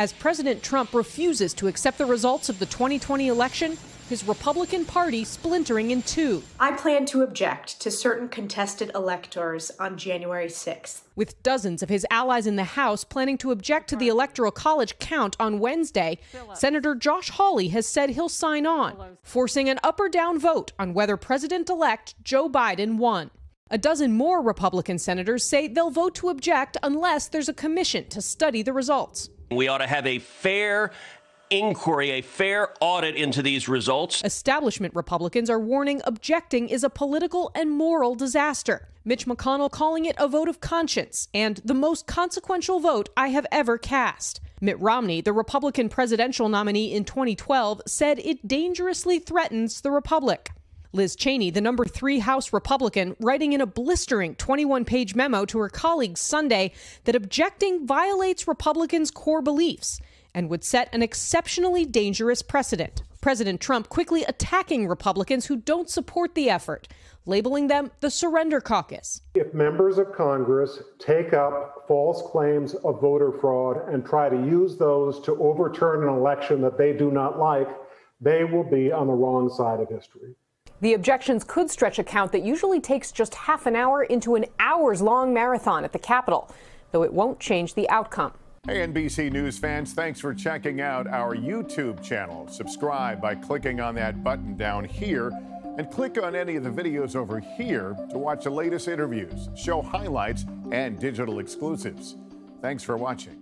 As President Trump refuses to accept the results of the 2020 election, his Republican Party splintering in two. I plan to object to certain contested electors on January 6th. With dozens of his allies in the House planning to object to the Electoral College count on Wednesday, Senator Josh Hawley has said he'll sign on, forcing an up or down vote on whether President elect Joe Biden won. A dozen more Republican senators say they'll vote to object unless there's a commission to study the results. We ought to have a fair inquiry, a fair audit into these results. Establishment Republicans are warning objecting is a political and moral disaster. Mitch McConnell calling it a vote of conscience and the most consequential vote I have ever cast. Mitt Romney, the Republican presidential nominee in 2012, said it dangerously threatens the Republic. Liz Cheney, the number three House Republican, writing in a blistering 21 page memo to her colleagues Sunday that objecting violates Republicans' core beliefs and would set an exceptionally dangerous precedent. President Trump quickly attacking Republicans who don't support the effort, labeling them the surrender caucus. If members of Congress take up false claims of voter fraud and try to use those to overturn an election that they do not like, they will be on the wrong side of history. The objections could stretch a count that usually takes just half an hour into an hours long marathon at the Capitol, though it won't change the outcome. Hey, NBC News fans, thanks for checking out our YouTube channel. Subscribe by clicking on that button down here and click on any of the videos over here to watch the latest interviews, show highlights, and digital exclusives. Thanks for watching.